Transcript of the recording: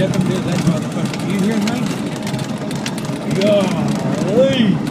That motherfucker. You hear me? Golly!